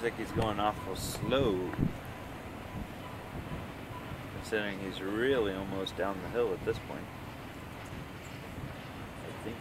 Looks like he's going awful slow. Considering he's really almost down the hill at this point. I think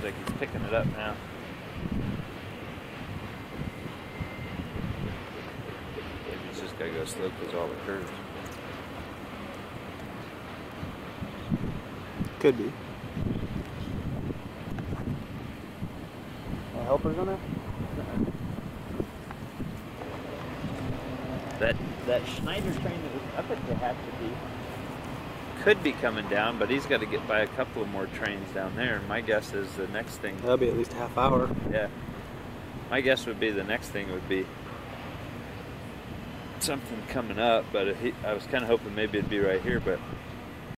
Seems like he's picking it up now. Maybe he's just gotta go slow because all the curves. Could be. My helper's on there? That That Schneider train that was up at the had to be could be coming down, but he's got to get by a couple of more trains down there. My guess is the next thing. That'll be at least a half hour. Yeah. My guess would be the next thing would be something coming up, but he, I was kind of hoping maybe it'd be right here, but